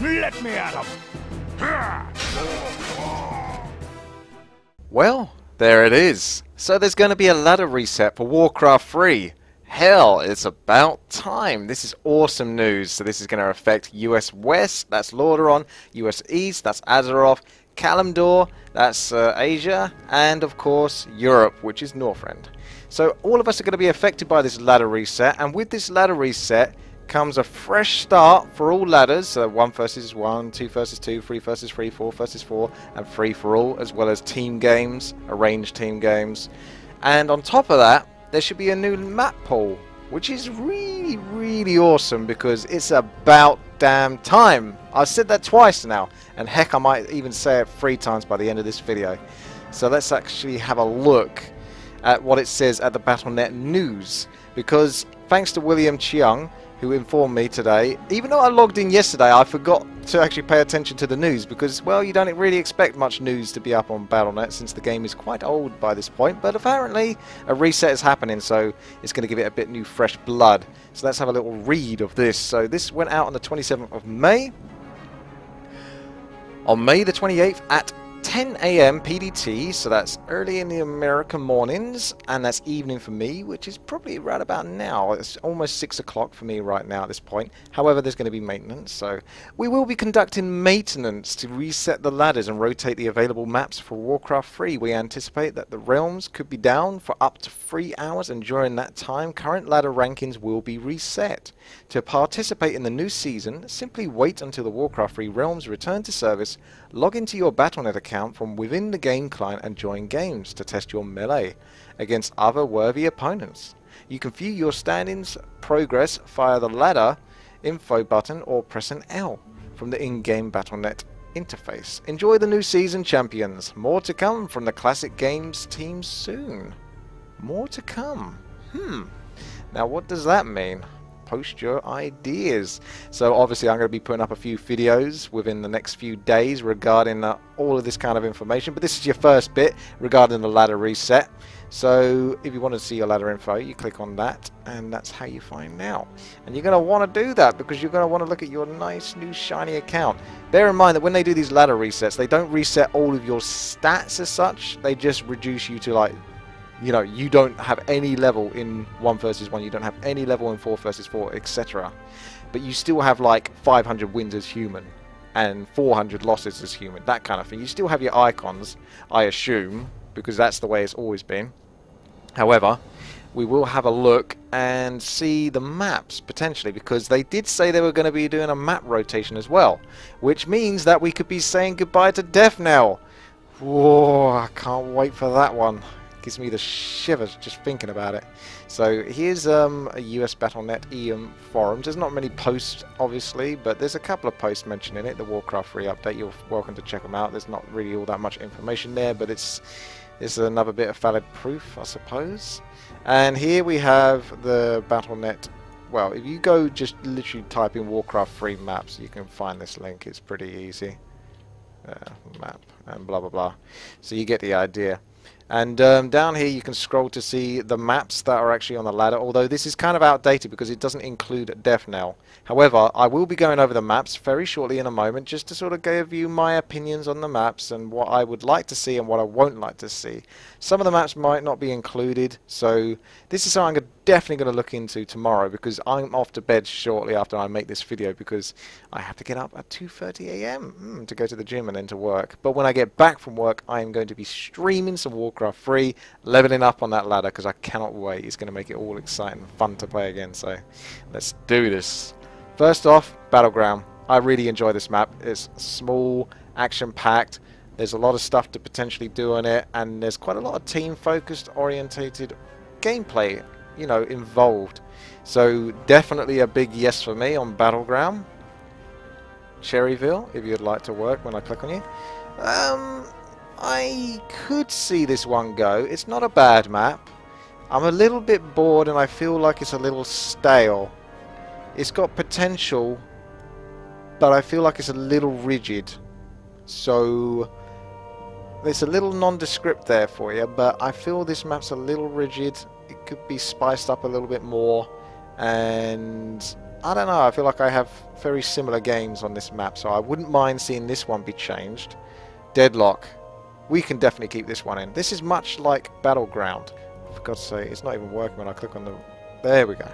Let me at him! Well, there it is. So there's going to be a ladder reset for Warcraft 3. Hell, it's about time. This is awesome news. So this is going to affect US West, that's Lordaeron, US East, that's Azeroth, Kalimdor, that's uh, Asia, and of course Europe, which is Northrend. So all of us are going to be affected by this ladder reset, and with this ladder reset comes a fresh start for all ladders, so 1 versus 1, 2 versus 2, 3 versus 3, 4 versus 4, and 3 for all, as well as team games, arranged team games. And on top of that, there should be a new map pool, which is really, really awesome because it's about damn time. I've said that twice now, and heck, I might even say it three times by the end of this video. So let's actually have a look at what it says at the Battle.net news, because thanks to William Cheung, who informed me today. Even though I logged in yesterday, I forgot to actually pay attention to the news because, well, you don't really expect much news to be up on Battle.net since the game is quite old by this point. But apparently, a reset is happening, so it's going to give it a bit new, fresh blood. So let's have a little read of this. So this went out on the 27th of May. On May the 28th at 10 a.m. PDT, so that's early in the American mornings, and that's evening for me, which is probably right about now. It's almost 6 o'clock for me right now at this point. However, there's going to be maintenance, so we will be conducting maintenance to reset the ladders and rotate the available maps for Warcraft 3. We anticipate that the realms could be down for up to 3 hours, and during that time, current ladder rankings will be reset. To participate in the new season, simply wait until the Warcraft 3 realms return to service, log into your Battle.net account account from within the game client and join games to test your melee against other worthy opponents. You can view your standings progress via the ladder info button or press an L from the in-game Battle.net interface. Enjoy the new season champions. More to come from the Classic Games team soon. More to come. Hmm. Now what does that mean? Post your ideas. So obviously I'm going to be putting up a few videos within the next few days regarding uh, all of this kind of information. But this is your first bit regarding the ladder reset. So if you want to see your ladder info, you click on that and that's how you find out. And you're going to want to do that because you're going to want to look at your nice new shiny account. Bear in mind that when they do these ladder resets, they don't reset all of your stats as such. They just reduce you to like you know, you don't have any level in 1 versus 1, you don't have any level in 4 versus 4, etc. But you still have like 500 wins as human and 400 losses as human, that kind of thing. You still have your icons, I assume, because that's the way it's always been. However, we will have a look and see the maps potentially because they did say they were going to be doing a map rotation as well which means that we could be saying goodbye to Death Knell. Whoa, I can't wait for that one gives me the shivers just thinking about it. So here's um, a US Battle.net EM forums. There's not many posts, obviously, but there's a couple of posts mentioning it. The Warcraft 3 update. You're welcome to check them out. There's not really all that much information there, but it's it's another bit of valid proof, I suppose. And here we have the Battle.net. Well, if you go just literally type in Warcraft 3 maps, you can find this link. It's pretty easy. Uh, map and blah blah blah. So you get the idea. And um, down here you can scroll to see the maps that are actually on the ladder, although this is kind of outdated because it doesn't include Death Knell. However, I will be going over the maps very shortly in a moment just to sort of give you my opinions on the maps and what I would like to see and what I won't like to see. Some of the maps might not be included, so this is something I'm definitely going to look into tomorrow because I'm off to bed shortly after I make this video because I have to get up at 2.30 a.m. Mm, to go to the gym and then to work. But when I get back from work, I am going to be streaming some Warcraft 3, leveling up on that ladder because I cannot wait. It's going to make it all exciting and fun to play again, so let's do this. First off, Battleground. I really enjoy this map. It's small, action-packed, there's a lot of stuff to potentially do on it, and there's quite a lot of team-focused, orientated gameplay, you know, involved. So definitely a big yes for me on Battleground. Cherryville, if you'd like to work when I click on you. Um, I could see this one go. It's not a bad map. I'm a little bit bored and I feel like it's a little stale. It's got potential, but I feel like it's a little rigid. So there's a little nondescript there for you, but I feel this map's a little rigid. It could be spiced up a little bit more, and I don't know, I feel like I have very similar games on this map, so I wouldn't mind seeing this one be changed. Deadlock. We can definitely keep this one in. This is much like Battleground. For God's sake, it's not even working when I click on the... There we go.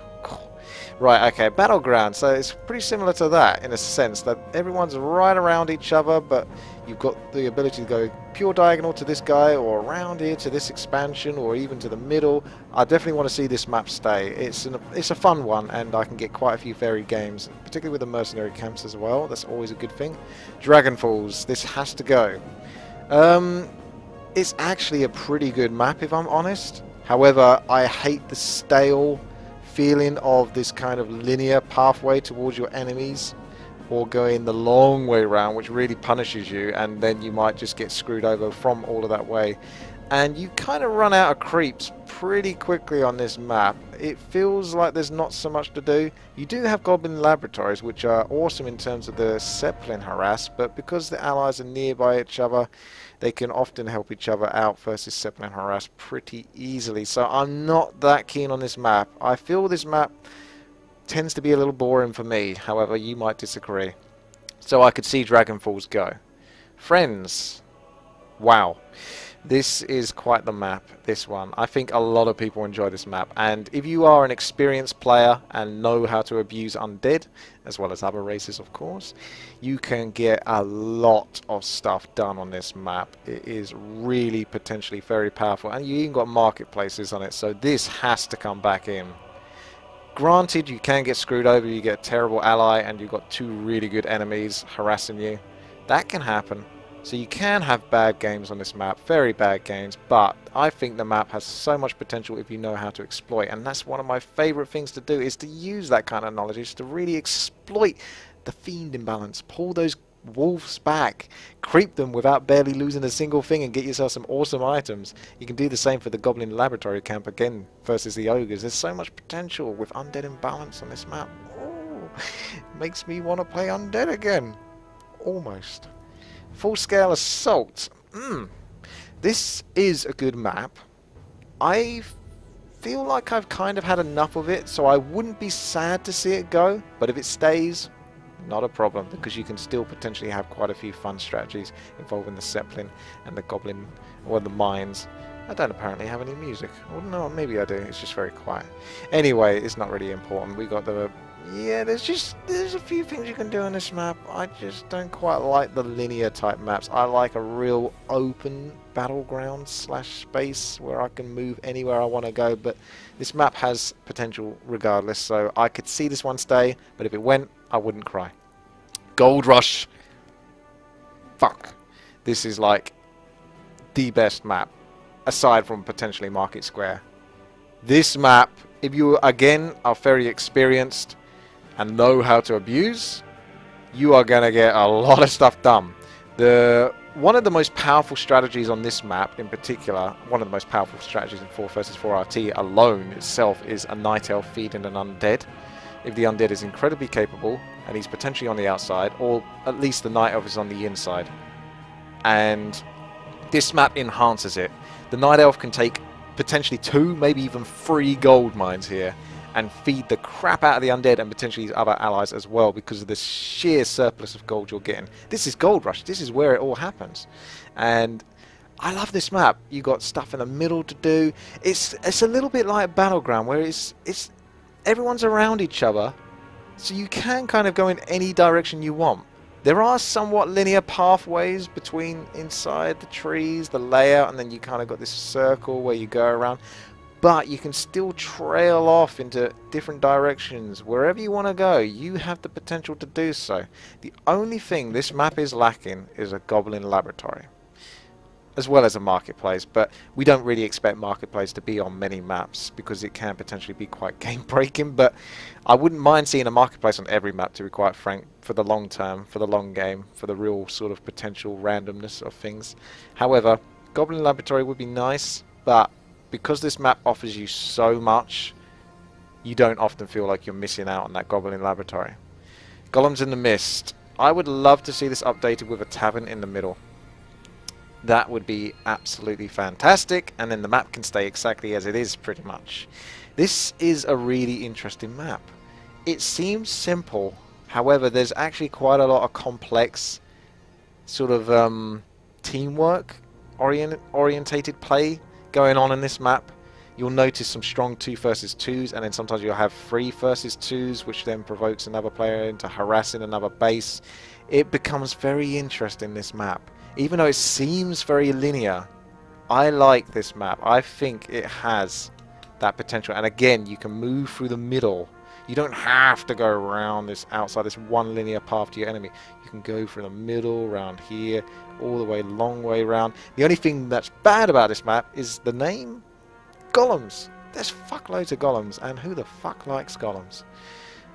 Right, okay, Battleground. So it's pretty similar to that in a sense that everyone's right around each other, but you've got the ability to go pure diagonal to this guy or around here to this expansion or even to the middle. I definitely want to see this map stay. It's an, it's a fun one and I can get quite a few varied games, particularly with the mercenary camps as well. That's always a good thing. Dragon Falls, this has to go. Um, it's actually a pretty good map if I'm honest. However, I hate the stale feeling of this kind of linear pathway towards your enemies or going the long way around which really punishes you and then you might just get screwed over from all of that way. And you kind of run out of creeps pretty quickly on this map. It feels like there's not so much to do. You do have Goblin Laboratories, which are awesome in terms of the Zeppelin harass, but because the allies are nearby each other, they can often help each other out versus Zeppelin harass pretty easily. So I'm not that keen on this map. I feel this map tends to be a little boring for me, however, you might disagree. So I could see Dragon Falls go. Friends. Wow. This is quite the map, this one. I think a lot of people enjoy this map. And if you are an experienced player and know how to abuse undead, as well as other races of course, you can get a lot of stuff done on this map. It is really potentially very powerful. And you even got marketplaces on it, so this has to come back in. Granted, you can get screwed over, you get a terrible ally, and you've got two really good enemies harassing you. That can happen. So you can have bad games on this map, very bad games, but I think the map has so much potential if you know how to exploit, and that's one of my favourite things to do, is to use that kind of knowledge, is to really exploit the fiend imbalance, pull those wolves back, creep them without barely losing a single thing and get yourself some awesome items. You can do the same for the Goblin Laboratory Camp again versus the Ogres. There's so much potential with Undead Imbalance on this map. Oh, makes me want to play Undead again. Almost. Full-scale assault. Hmm. This is a good map. I feel like I've kind of had enough of it, so I wouldn't be sad to see it go. But if it stays, not a problem, because you can still potentially have quite a few fun strategies involving the Zeppelin and the Goblin, or the Mines. I don't apparently have any music. Well, no, maybe I do. It's just very quiet. Anyway, it's not really important. We got the yeah, there's just there's a few things you can do on this map. I just don't quite like the linear type maps. I like a real open battleground slash space where I can move anywhere I want to go. But this map has potential regardless, so I could see this one stay. But if it went, I wouldn't cry. Gold Rush. Fuck. This is like the best map aside from potentially Market Square. This map, if you again are very experienced and know how to abuse, you are going to get a lot of stuff done. The One of the most powerful strategies on this map in particular, one of the most powerful strategies in 4 versus 4 RT alone itself is a Night Elf feeding an Undead. If the Undead is incredibly capable, and he's potentially on the outside, or at least the Night Elf is on the inside. And this map enhances it. The Night Elf can take potentially two, maybe even three gold mines here and feed the crap out of the undead and potentially these other allies as well because of the sheer surplus of gold you're getting. This is Gold Rush. This is where it all happens. And I love this map. You got stuff in the middle to do. It's it's a little bit like Battleground where it's it's everyone's around each other so you can kind of go in any direction you want. There are somewhat linear pathways between inside the trees, the layout, and then you kind of got this circle where you go around but you can still trail off into different directions. Wherever you want to go, you have the potential to do so. The only thing this map is lacking is a Goblin Laboratory, as well as a Marketplace, but we don't really expect Marketplace to be on many maps because it can potentially be quite game-breaking, but I wouldn't mind seeing a Marketplace on every map, to be quite frank, for the long term, for the long game, for the real sort of potential randomness of things. However, Goblin Laboratory would be nice, but because this map offers you so much, you don't often feel like you're missing out on that Goblin Laboratory. Golems in the Mist. I would love to see this updated with a tavern in the middle. That would be absolutely fantastic, and then the map can stay exactly as it is, pretty much. This is a really interesting map. it seems simple. However, there's actually quite a lot of complex sort of um, teamwork orient orientated play going on in this map. You'll notice some strong 2 versus 2s and then sometimes you'll have 3 versus 2s which then provokes another player into harassing another base. It becomes very interesting this map. Even though it seems very linear, I like this map. I think it has that potential. And again, you can move through the middle. You don't have to go around this outside this one linear path to your enemy. You can go from the middle, around here, all the way, long way around. The only thing that's bad about this map is the name. Golems. There's fuckloads of golems, and who the fuck likes golems?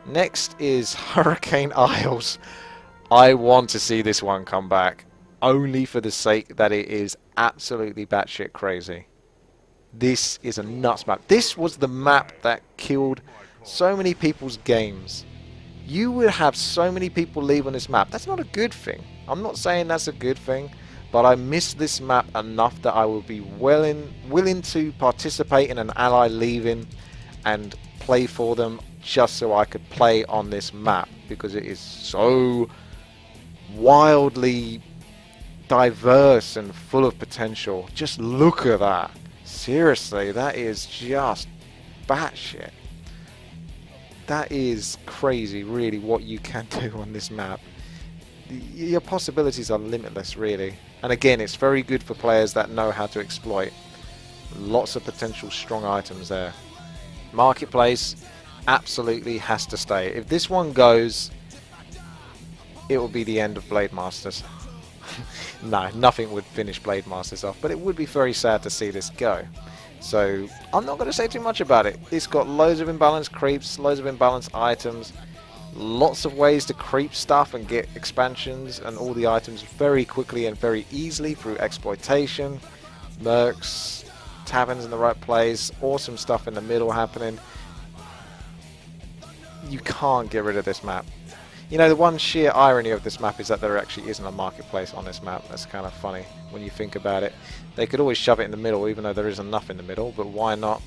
Next is Hurricane Isles. I want to see this one come back, only for the sake that it is absolutely batshit crazy. This is a nuts map. This was the map that killed so many people's games. You would have so many people leave on this map. That's not a good thing. I'm not saying that's a good thing, but I miss this map enough that I will be willing, willing to participate in an ally leaving and play for them just so I could play on this map because it is so wildly diverse and full of potential. Just look at that. Seriously, that is just batshit. That is crazy, really, what you can do on this map. Your possibilities are limitless, really. And again, it's very good for players that know how to exploit. Lots of potential strong items there. Marketplace absolutely has to stay. If this one goes, it will be the end of Blade Masters. no, nothing would finish Blade Masters off, but it would be very sad to see this go. So I'm not going to say too much about it. It's got loads of imbalanced creeps, loads of imbalanced items, lots of ways to creep stuff and get expansions and all the items very quickly and very easily through exploitation, mercs, taverns in the right place, awesome stuff in the middle happening. You can't get rid of this map. You know, the one sheer irony of this map is that there actually isn't a marketplace on this map. That's kind of funny when you think about it. They could always shove it in the middle, even though there is enough in the middle, but why not?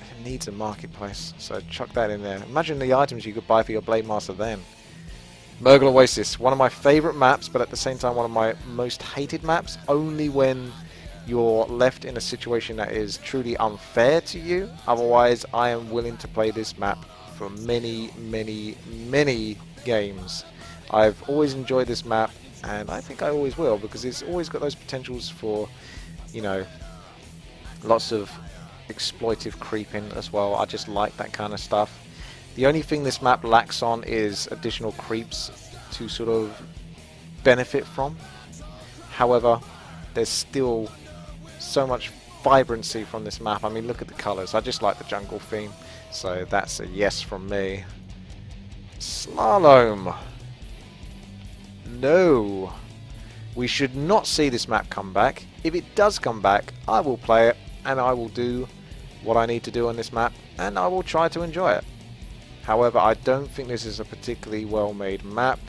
It needs a marketplace, so chuck that in there. Imagine the items you could buy for your Blade Master then. Mur'gul Oasis, one of my favourite maps, but at the same time one of my most hated maps, only when you're left in a situation that is truly unfair to you. Otherwise, I am willing to play this map for many, many, many games. I've always enjoyed this map, and I think I always will, because it's always got those potentials for, you know, lots of exploitive creeping as well. I just like that kind of stuff. The only thing this map lacks on is additional creeps to sort of benefit from. However, there's still so much vibrancy from this map. I mean, look at the colours. I just like the jungle theme. So that's a yes from me. Slalom. No. We should not see this map come back. If it does come back, I will play it and I will do what I need to do on this map and I will try to enjoy it. However, I don't think this is a particularly well made map.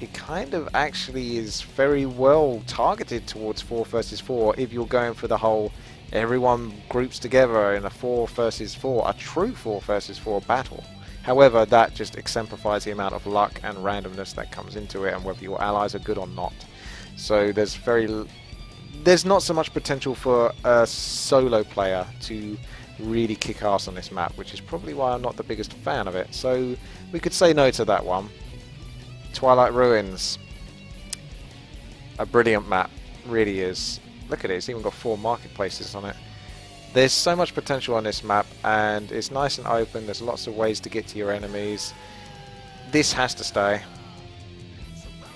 It kind of actually is very well targeted towards 4 versus 4 if you're going for the whole everyone groups together in a 4 versus 4, a true 4 versus 4 battle. However, that just exemplifies the amount of luck and randomness that comes into it and whether your allies are good or not. So there's very there's not so much potential for a solo player to really kick ass on this map, which is probably why I'm not the biggest fan of it. So we could say no to that one. Twilight Ruins. A brilliant map, really is. Look at it, it's even got four marketplaces on it. There's so much potential on this map and it's nice and open. There's lots of ways to get to your enemies. This has to stay.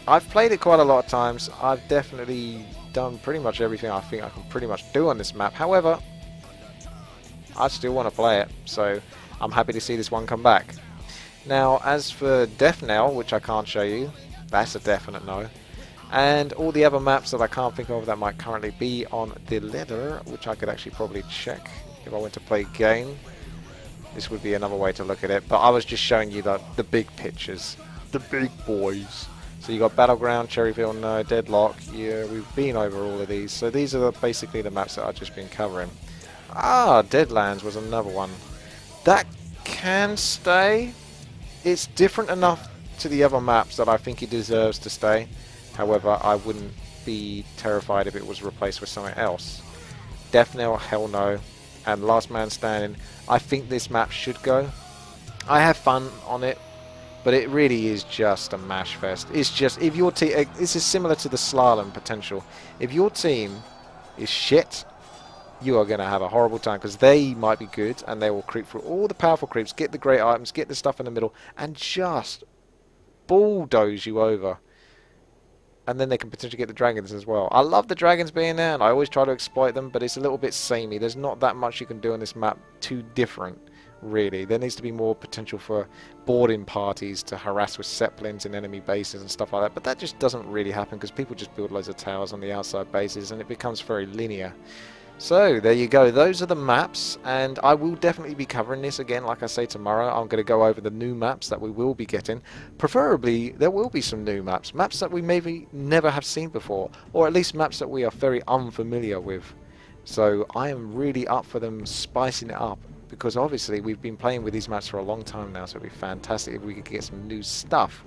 I've played it quite a lot of times. I've definitely done pretty much everything I think I can pretty much do on this map. However, I still want to play it. So I'm happy to see this one come back. Now, as for Death Knell, which I can't show you, that's a definite no and all the other maps that I can't think of that might currently be on the ladder, which I could actually probably check if I went to play game. This would be another way to look at it, but I was just showing you the, the big pictures, the big boys. So you got Battleground, Cherryville, no, Deadlock, yeah, we've been over all of these. So these are basically the maps that I've just been covering. Ah, Deadlands was another one. That can stay. It's different enough to the other maps that I think it deserves to stay. However, I wouldn't be terrified if it was replaced with something else. Death Knell, hell no. And Last Man Standing, I think this map should go. I have fun on it, but it really is just a mash fest. It's just, if your team, eh, this is similar to the slalom potential. If your team is shit, you are going to have a horrible time because they might be good and they will creep through all the powerful creeps, get the great items, get the stuff in the middle, and just bulldoze you over. And then they can potentially get the dragons as well. I love the dragons being there, and I always try to exploit them, but it's a little bit samey. There's not that much you can do on this map too different, really. There needs to be more potential for boarding parties to harass with zeppelins in enemy bases and stuff like that, but that just doesn't really happen because people just build loads of towers on the outside bases, and it becomes very linear. So, there you go. Those are the maps, and I will definitely be covering this again, like I say, tomorrow. I'm going to go over the new maps that we will be getting. Preferably, there will be some new maps. Maps that we maybe never have seen before, or at least maps that we are very unfamiliar with. So, I am really up for them spicing it up, because obviously we've been playing with these maps for a long time now, so it would be fantastic if we could get some new stuff.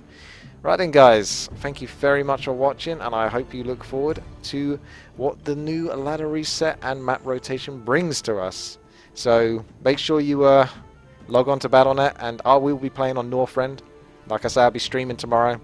Right then guys, thank you very much for watching and I hope you look forward to what the new ladder reset and map rotation brings to us. So make sure you uh, log on to Battle.net and I will be playing on Northrend. Like I say, I'll be streaming tomorrow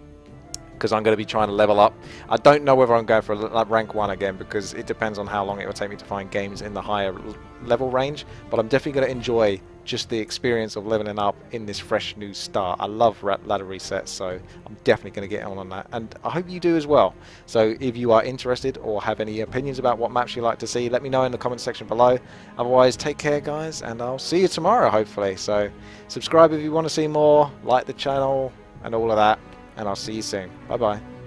because I'm going to be trying to level up. I don't know whether I'm going for rank 1 again because it depends on how long it will take me to find games in the higher level range, but I'm definitely going to enjoy just the experience of leveling up in this fresh new start. I love ladder resets, so I'm definitely going to get on on that, and I hope you do as well. So if you are interested or have any opinions about what maps you like to see, let me know in the comment section below. Otherwise, take care, guys, and I'll see you tomorrow, hopefully. So subscribe if you want to see more, like the channel, and all of that, and I'll see you soon. Bye-bye.